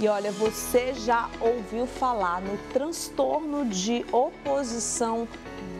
E olha, você já ouviu falar no transtorno de oposição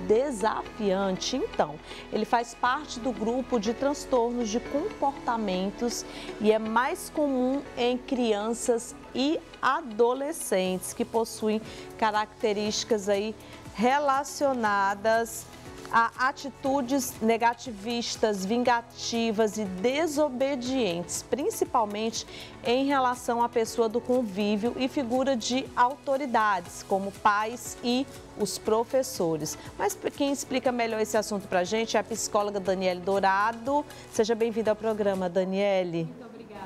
desafiante? Então, ele faz parte do grupo de transtornos de comportamentos e é mais comum em crianças e adolescentes que possuem características aí relacionadas a atitudes negativistas, vingativas e desobedientes, principalmente em relação à pessoa do convívio e figura de autoridades, como pais e os professores. Mas quem explica melhor esse assunto para a gente é a psicóloga Daniele Dourado. Seja bem-vinda ao programa, Daniele. Muito obrigada.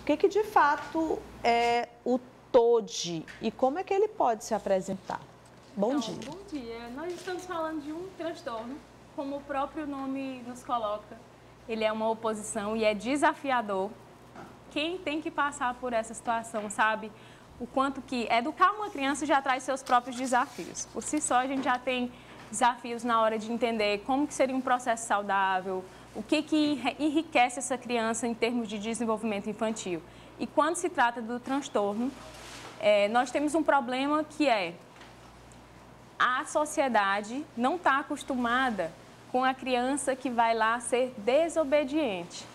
O que, que de fato é o TOD e como é que ele pode se apresentar? Bom então, dia. Bom dia. Nós estamos falando de um transtorno, como o próprio nome nos coloca. Ele é uma oposição e é desafiador. Quem tem que passar por essa situação sabe o quanto que educar uma criança já traz seus próprios desafios. Por si só, a gente já tem desafios na hora de entender como que seria um processo saudável, o que, que enriquece essa criança em termos de desenvolvimento infantil. E quando se trata do transtorno, é, nós temos um problema que é a sociedade não está acostumada com a criança que vai lá ser desobediente.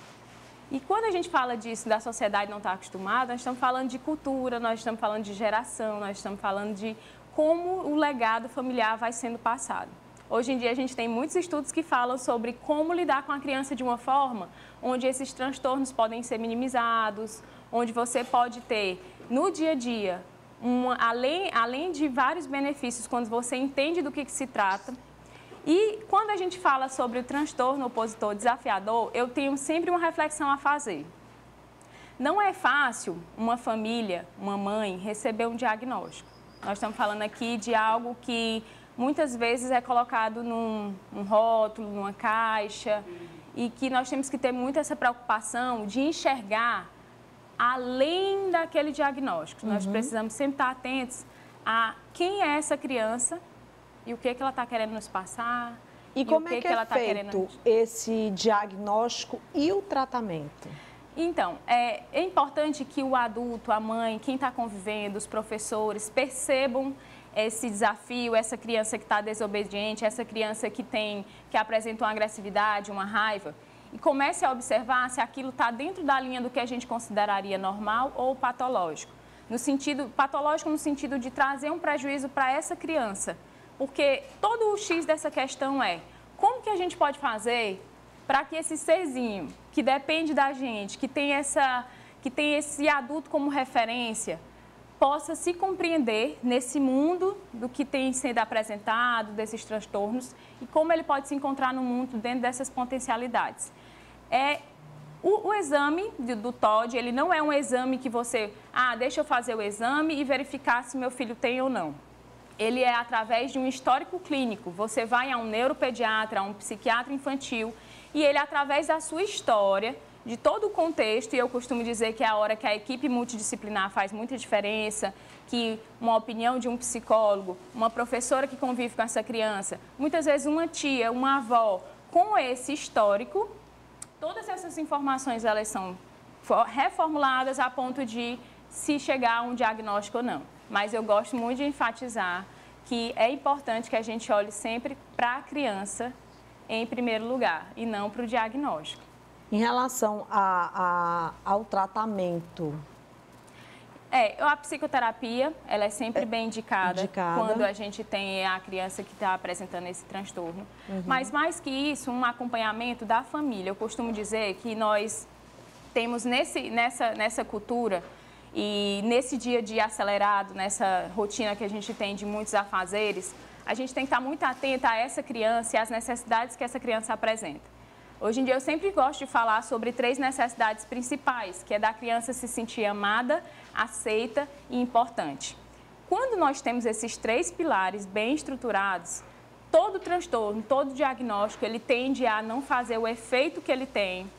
E quando a gente fala disso, da sociedade não estar tá acostumada, nós estamos falando de cultura, nós estamos falando de geração, nós estamos falando de como o legado familiar vai sendo passado. Hoje em dia a gente tem muitos estudos que falam sobre como lidar com a criança de uma forma onde esses transtornos podem ser minimizados, onde você pode ter no dia a dia uma, além, além de vários benefícios, quando você entende do que, que se trata. E quando a gente fala sobre o transtorno opositor desafiador, eu tenho sempre uma reflexão a fazer. Não é fácil uma família, uma mãe, receber um diagnóstico. Nós estamos falando aqui de algo que muitas vezes é colocado num, num rótulo, numa caixa, e que nós temos que ter muito essa preocupação de enxergar além daquele diagnóstico. Uhum. Nós precisamos sempre estar atentos a quem é essa criança e o que, é que ela está querendo nos passar. E, e como é que, que é ela tá feito querendo... esse diagnóstico e o tratamento? Então, é, é importante que o adulto, a mãe, quem está convivendo, os professores, percebam esse desafio, essa criança que está desobediente, essa criança que tem, que apresenta uma agressividade, uma raiva e comece a observar se aquilo está dentro da linha do que a gente consideraria normal ou patológico. No sentido, patológico no sentido de trazer um prejuízo para essa criança. Porque todo o X dessa questão é como que a gente pode fazer para que esse serzinho, que depende da gente, que tem, essa, que tem esse adulto como referência, possa se compreender nesse mundo do que tem sido apresentado, desses transtornos, e como ele pode se encontrar no mundo dentro dessas potencialidades é o, o, exame do TOD, ele não é um exame que você, ah, deixa eu fazer o exame e verificar se meu filho tem ou não. Ele é através de um histórico clínico. Você vai a um neuropediatra, a um psiquiatra infantil, e ele, através da sua história, de todo o contexto, e eu costumo dizer que é a hora que a equipe multidisciplinar faz muita diferença, que uma opinião de um psicólogo, uma professora que convive com essa criança, muitas vezes uma tia, uma avó, com esse histórico, Todas essas informações elas são reformuladas a ponto de se chegar a um diagnóstico ou não. Mas eu gosto muito de enfatizar que é importante que a gente olhe sempre para a criança em primeiro lugar e não para o diagnóstico. Em relação a, a, ao tratamento, é, a psicoterapia, ela é sempre é, bem indicada, indicada, quando a gente tem a criança que está apresentando esse transtorno. Uhum. Mas mais que isso, um acompanhamento da família. Eu costumo dizer que nós temos nesse, nessa, nessa cultura e nesse dia a dia acelerado, nessa rotina que a gente tem de muitos afazeres, a gente tem que estar muito atenta a essa criança e às necessidades que essa criança apresenta. Hoje em dia eu sempre gosto de falar sobre três necessidades principais, que é da criança se sentir amada, aceita e importante. Quando nós temos esses três pilares bem estruturados, todo transtorno, todo diagnóstico, ele tende a não fazer o efeito que ele tem.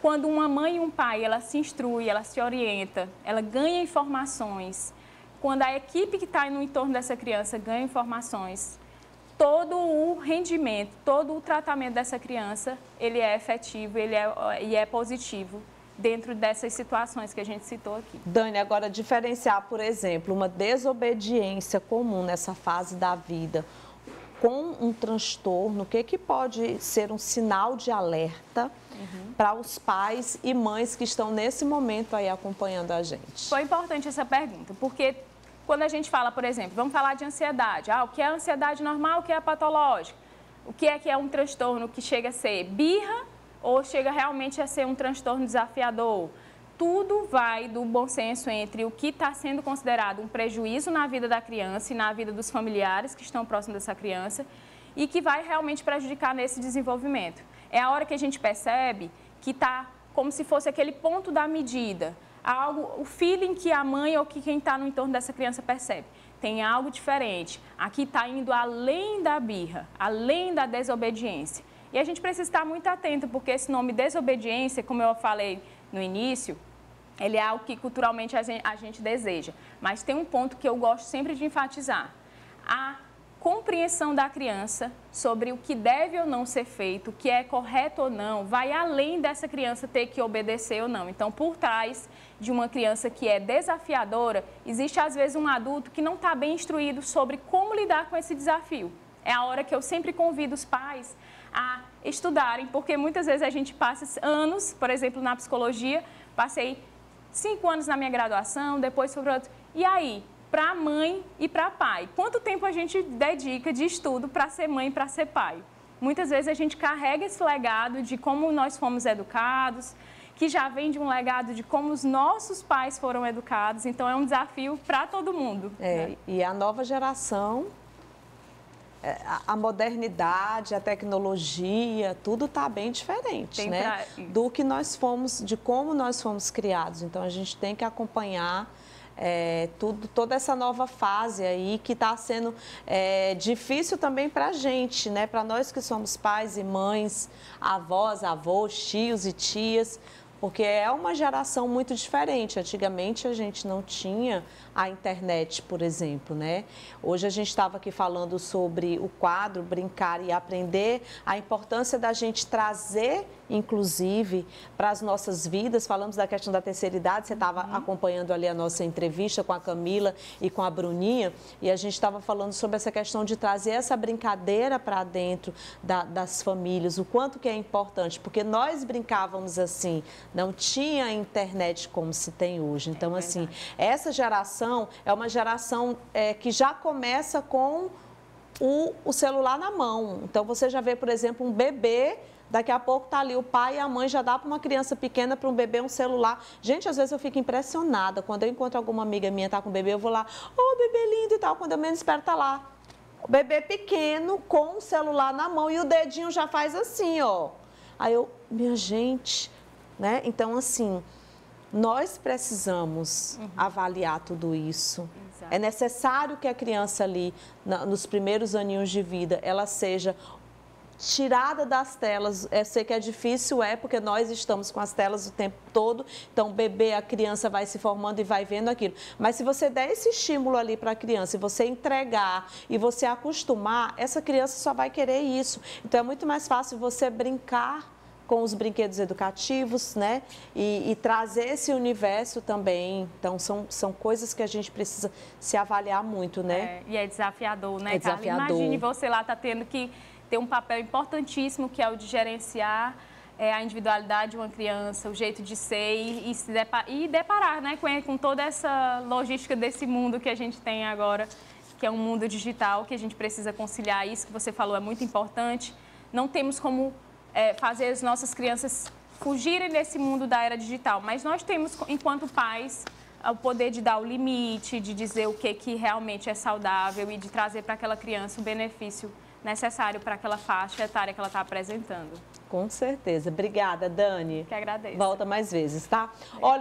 Quando uma mãe e um pai, ela se instrui, ela se orienta, ela ganha informações. Quando a equipe que está no entorno dessa criança ganha informações, todo o rendimento, todo o tratamento dessa criança, ele é efetivo ele é, e é positivo dentro dessas situações que a gente citou aqui. Dani, agora diferenciar, por exemplo, uma desobediência comum nessa fase da vida com um transtorno, o que, que pode ser um sinal de alerta uhum. para os pais e mães que estão nesse momento aí acompanhando a gente? Foi importante essa pergunta, porque quando a gente fala, por exemplo, vamos falar de ansiedade, ah, o que é ansiedade normal, o que é patológica? O que é que é um transtorno que chega a ser birra ou chega realmente a ser um transtorno desafiador? tudo vai do bom senso entre o que está sendo considerado um prejuízo na vida da criança e na vida dos familiares que estão próximos dessa criança e que vai realmente prejudicar nesse desenvolvimento. É a hora que a gente percebe que está como se fosse aquele ponto da medida, algo, o feeling que a mãe ou que quem está no entorno dessa criança percebe. Tem algo diferente. Aqui está indo além da birra, além da desobediência. E a gente precisa estar muito atento, porque esse nome desobediência, como eu falei no início, ele é algo que culturalmente a gente, deseja. Mas tem um ponto que eu gosto sempre de enfatizar. A compreensão da criança sobre o que deve ou não ser feito, o que é correto ou não, vai além dessa criança ter que obedecer ou não. Então, por trás de uma criança que é desafiadora, existe às vezes um adulto que não está bem instruído sobre como lidar com esse desafio. É a hora que eu sempre convido os pais a estudarem, porque muitas vezes a gente passa anos, por exemplo, na psicologia, passei cinco anos na minha graduação, depois para outro. E aí, para mãe e para pai, quanto tempo a gente dedica de estudo para ser mãe e para ser pai? Muitas vezes a gente carrega esse legado de como nós fomos educados, que já vem de um legado de como os nossos pais foram educados. Então é um desafio para todo mundo. É, né? E a nova geração é, a modernidade, a tecnologia, tudo está bem diferente, tem né? Pra... Do que nós fomos, de como nós fomos criados. Então a gente tem que acompanhar é, tudo, toda essa nova fase aí que está sendo é, difícil também para a gente, né? Para nós que somos pais e mães, avós, avós, tios e tias, porque é uma geração muito diferente. Antigamente a gente não tinha a internet, por exemplo, né? Hoje a gente estava aqui falando sobre o quadro Brincar e Aprender, a importância da gente trazer, inclusive, para as nossas vidas. Falamos da questão da terceira idade, você estava uhum. acompanhando ali a nossa entrevista com a Camila e com a Bruninha, e a gente estava falando sobre essa questão de trazer essa brincadeira para dentro da, das famílias, o quanto que é importante, porque nós brincávamos assim, não tinha internet como se tem hoje. Então, é assim, essa geração geração é uma geração é, que já começa com o, o celular na mão. Então, você já vê, por exemplo, um bebê Daqui a pouco tá ali o pai e a mãe já dá para uma criança pequena, para um bebê, um celular. Gente, às vezes eu fico impressionada. Quando eu encontro alguma amiga minha tá com um bebê, eu vou lá, ô oh, bebê lindo e tal. Quando eu menos espero, tá lá. O bebê pequeno com o celular na mão e o dedinho já faz assim, ó. Aí eu, minha gente, né? Então, assim, nós precisamos uhum. avaliar tudo isso. Exato. É necessário que a criança ali, na, nos primeiros aninhos de vida, ela seja tirada das telas. Eu sei que é difícil, é, porque nós estamos com as telas o tempo todo. Então, o bebê, a criança vai se formando e vai vendo aquilo. Mas se você der esse estímulo ali para a criança, e você entregar e você acostumar, essa criança só vai querer isso. Então, é muito mais fácil você brincar com os brinquedos educativos, né? E, e, trazer esse universo também. Então, são, são coisas que a gente precisa se avaliar muito, né? É, e é desafiador, né, é desafiador. Imagine você lá tá tendo que ter um papel importantíssimo, que é o de gerenciar é, a individualidade de uma criança, o jeito de ser e, e se deparar, e deparar né, com, com toda essa logística desse mundo que a gente tem agora, que é um mundo digital, que a gente precisa conciliar. Isso que você falou é muito importante. Não temos como é, fazer as nossas crianças fugirem desse mundo da era digital, mas nós temos, enquanto pais, o poder de dar o limite, de dizer o que, que realmente é saudável e de trazer para aquela criança o benefício necessário para aquela faixa etária que ela está apresentando. Com certeza. Obrigada, Dani. Que agradeço. Volta mais vezes, tá? Olha